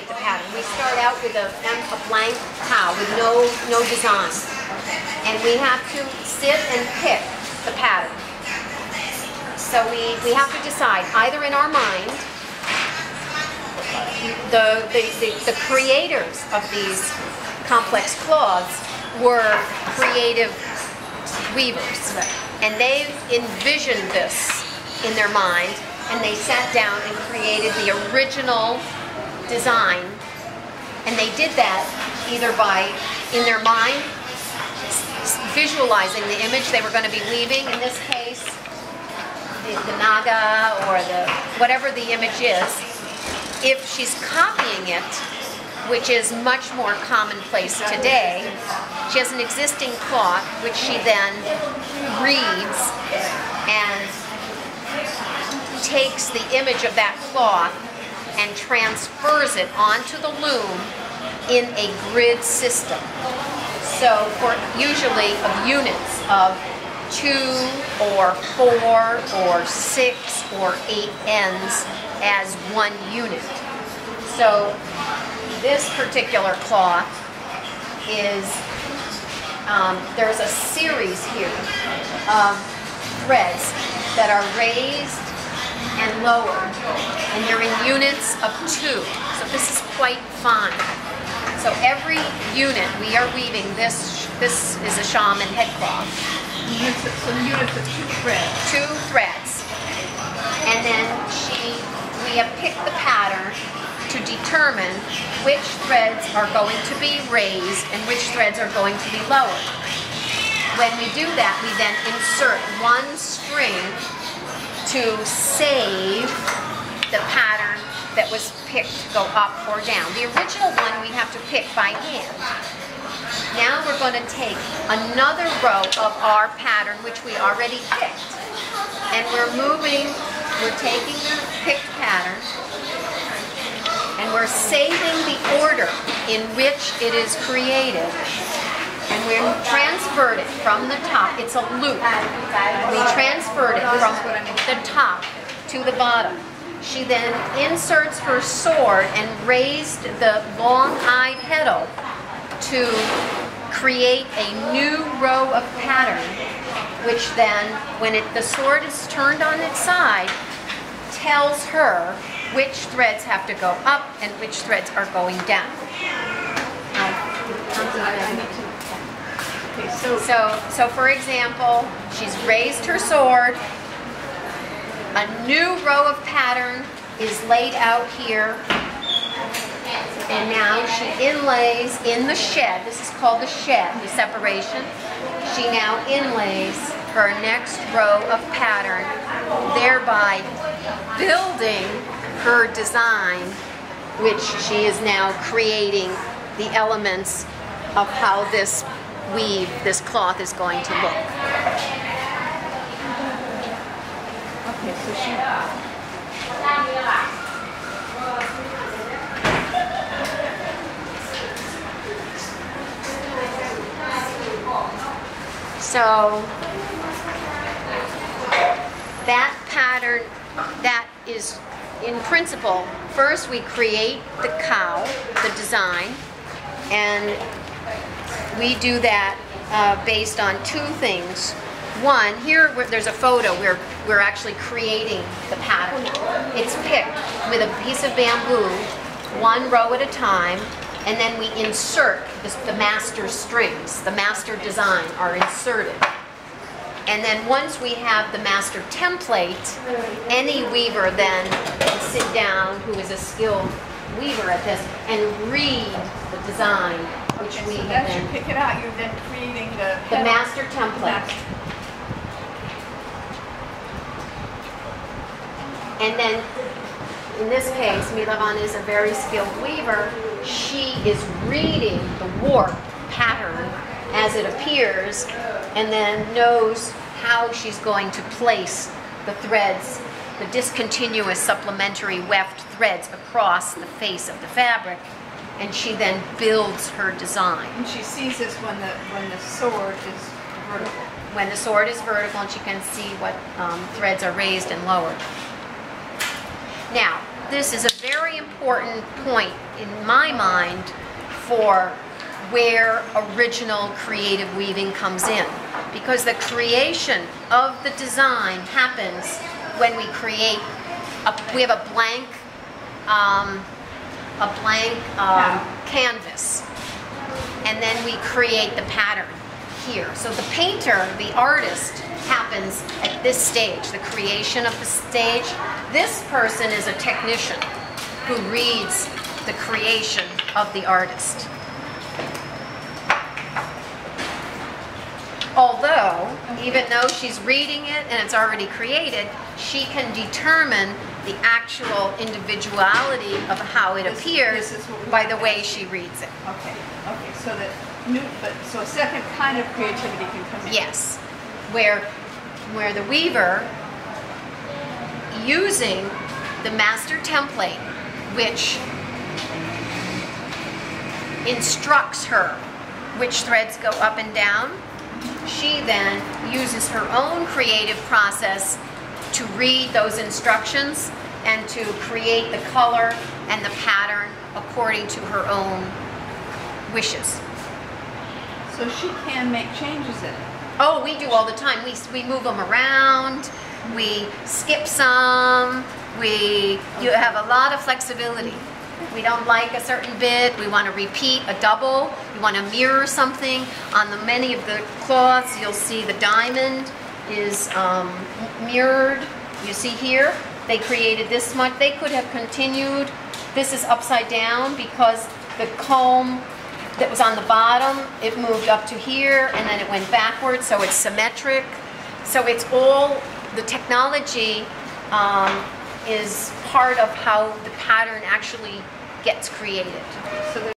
create the pattern. We start out with a, um, a blank cow with no, no design. And we have to sit and pick the pattern. So we, we have to decide either in our mind, the, the, the, the creators of these complex cloths were creative weavers. And they envisioned this in their mind and they sat down and created the original design. And they did that either by, in their mind, visualizing the image they were going to be weaving. In this case, the, the naga or the whatever the image is. If she's copying it, which is much more commonplace today. She has an existing cloth, which she then reads and takes the image of that cloth and transfers it onto the loom in a grid system. So for usually of units of two or four or six or eight ends as one unit. So this particular cloth is, um, there's a series here of threads that are raised and lower. and they're in units of two. So this is quite fine. So every unit we are weaving this. This is a shaman headcloth. So the units of two threads. Two threads, and then she. We have picked the pattern to determine which threads are going to be raised and which threads are going to be lowered. When we do that, we then insert one string to save the pattern that was picked to go up or down. The original one we have to pick by hand. Now we're going to take another row of our pattern, which we already picked. And we're moving, we're taking the picked pattern, and we're saving the order in which it is created and we transferred it from the top. It's a loop. We transferred it from the top to the bottom. She then inserts her sword and raised the long-eyed heddle to create a new row of pattern, which then, when it, the sword is turned on its side, tells her which threads have to go up and which threads are going down. So, so for example, she's raised her sword. A new row of pattern is laid out here. And now she inlays in the shed. This is called the shed, the separation. She now inlays her next row of pattern, thereby building her design, which she is now creating the elements of how this weave, this cloth is going to look. okay, so she So that pattern, that is in principle, first we create the cow, the design, and we do that uh, based on two things. One, here there's a photo where we're actually creating the pattern. It's picked with a piece of bamboo, one row at a time, and then we insert this, the master strings, the master design are inserted. And then once we have the master template, any weaver then can sit down, who is a skilled weaver at this, and read the design, which we so you pick it out, you're then creating the the master template. Master. And then, in this case, Milavan is a very skilled weaver. She is reading the warp pattern as it appears and then knows how she's going to place the threads, the discontinuous supplementary weft threads across the face of the fabric. And she then builds her design. And she sees this when the when the sword is vertical. when the sword is vertical and she can see what um, threads are raised and lowered. Now, this is a very important point in my mind, for where original creative weaving comes in. Because the creation of the design happens when we create, a, we have a blank, um, a blank um, canvas and then we create the pattern here. So the painter, the artist, happens at this stage, the creation of the stage. This person is a technician who reads the creation of the artist. Although, even though she's reading it and it's already created, she can determine the actual individuality of how it This- appears this is what we- by the way she reads it. Okay, okay, so that new, but, so a second kind of creativity can come in. Yes, where, where the weaver, using the master template, which instructs her which threads go up and down, she then uses her own creative process to read those instructions and to create the color and the pattern according to her own wishes. So she can make changes in it. Oh, we do all the time. We, we move them around, we skip some, we, you have a lot of flexibility. We don't like a certain bit, we want to repeat a double, you want to mirror something. On the many of the cloths, you'll see the diamond is um, mirrored. You see here, they created this much. They could have continued. This is upside down because the comb that was on the bottom, it moved up to here and then it went backwards, so it's symmetric. So it's all, the technology um, is part of how the pattern actually gets created. So